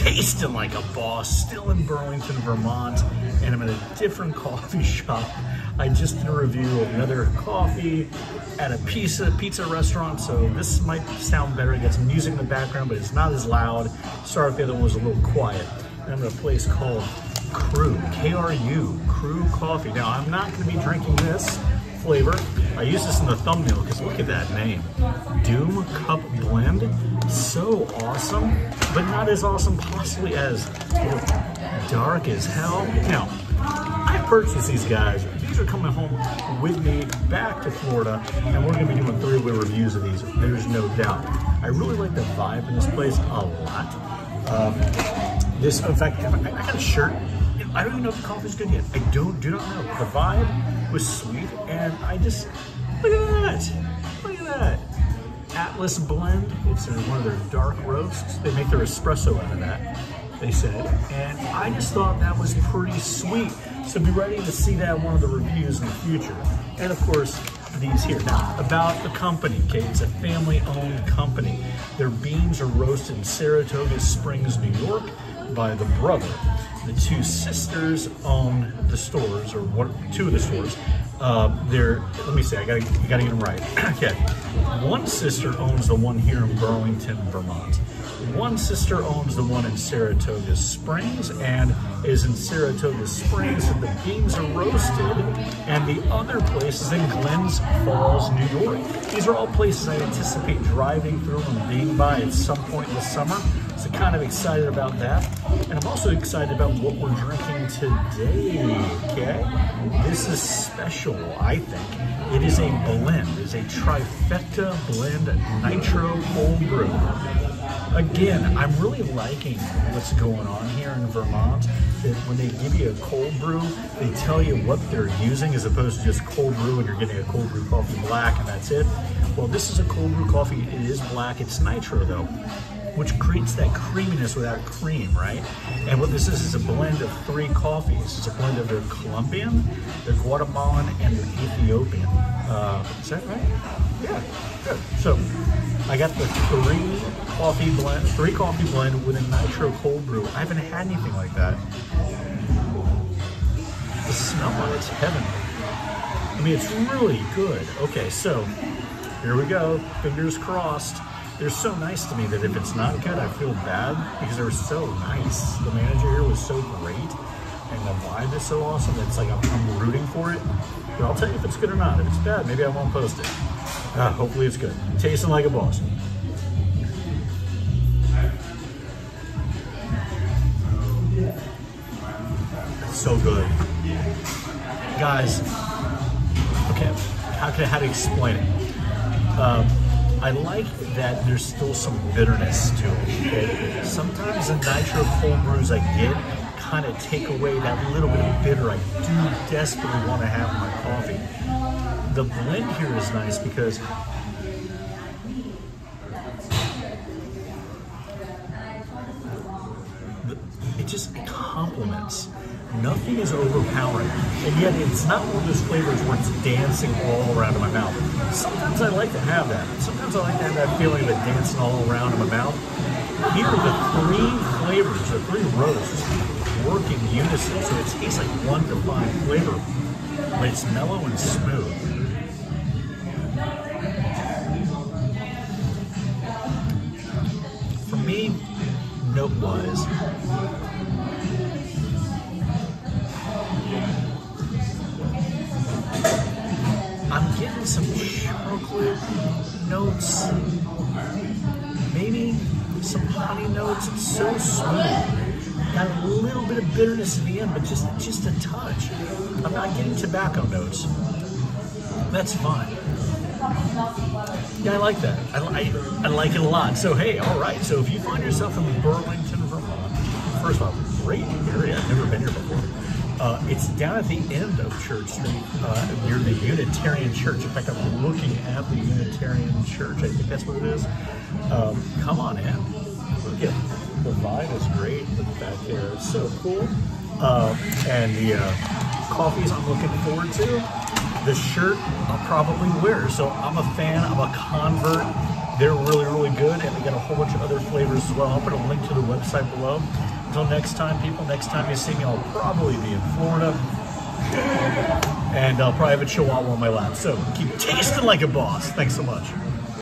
tasting like a boss, still in Burlington, Vermont, and I'm at a different coffee shop. I just did a review of another coffee at a pizza pizza restaurant, so this might sound better. Got some music in the background, but it's not as loud. Sorry if the other one was a little quiet. And I'm at a place called KRU, K-R-U, KRU Coffee. Now, I'm not gonna be drinking this flavor. I use this in the thumbnail because look at that name. Doom Cup Blend. So awesome, but not as awesome possibly as dark as hell. Now, I purchased these guys. These are coming home with me back to Florida, and we're gonna be doing three-way reviews of these. There's no doubt. I really like the vibe in this place a lot. Um, this, in fact, I got a shirt. I don't even know if the coffee's good yet. I don't, do not know. The vibe was sweet, and I just, look at that. Look at that. Atlas blend. It's one of their dark roasts. They make their espresso out of that, they said. And I just thought that was pretty sweet. So be ready to see that in one of the reviews in the future. And of course, these here. Now, about the company, okay, it's a family-owned company. Their beans are roasted in Saratoga Springs, New York by the brother. The two sisters own the stores, or two of the stores. Uh, they're, let me see, I gotta, you gotta get them right. okay, one sister owns the one here in Burlington, Vermont. One sister owns the one in Saratoga Springs and is in Saratoga Springs and the beans are roasted and the other place is in Glens Falls, New York. These are all places I anticipate driving through and being by at some point in the summer. So kind of excited about that. And I'm also excited about what we're drinking today, okay? This is special, I think. It is a blend. It is a trifecta blend nitro cold brew. Again, I'm really liking what's going on here in Vermont. That when they give you a cold brew, they tell you what they're using as opposed to just cold brew and you're getting a cold brew coffee black and that's it. Well, this is a cold brew coffee. It is black. It's nitro though which creates that creaminess without cream, right? And what this is is a blend of three coffees. It's a blend of their Colombian, their Guatemalan, and their Ethiopian. Uh, is that right? Yeah, good. So I got the three coffee blend, three coffee blend with a nitro cold brew. I haven't had anything like that. The smell on it's heavenly. I mean, it's really good. Okay, so here we go. Fingers crossed they're so nice to me that if it's not good, I feel bad because they're so nice. The manager here was so great and the vibe is so awesome that it's like I'm, I'm rooting for it. But I'll tell you if it's good or not. If it's bad, maybe I won't post it. Uh, hopefully it's good. Tasting like a boss. so good. Guys, okay, how can how to explain it? Um, I like that there's still some bitterness to it. Sometimes the nitro cold brews I get kind of take away that little bit of bitter I do desperately want to have in my coffee. The blend here is nice because it just complements Nothing is overpowering. And yet it's not one of those flavors where it's dancing all around in my mouth. Sometimes I like to have that. Sometimes I like to have that feeling of it dancing all around in my mouth. Here the three flavors, the three roasts, work in unison. So it tastes like one defined flavor. But it's mellow and smooth. For me, some chocolate notes, maybe some honey notes. It's so sweet. Got a little bit of bitterness at the end, but just just a touch. I'm not getting tobacco notes. That's fine. Yeah, I like that. I, I, I like it a lot. So hey, all right. So if you find yourself in Burlington, Vermont, first of all, great area. I've never been here before. Uh, it's down at the end of Church Street, uh, near the Unitarian Church. In fact, I'm looking at the Unitarian Church. I think that's what it is. Um, come on in. Look at the vibe is great. Back there. It's so cool. Uh, and the uh, coffees I'm looking forward to. The shirt I'll probably wear. So I'm a fan. I'm a convert. They're really, really good, and they got a whole bunch of other flavors as well. I'll put a link to the website below. Until next time, people, next time you see me, I'll probably be in Florida. And I'll probably have a chihuahua on my lap. So keep tasting like a boss. Thanks so much.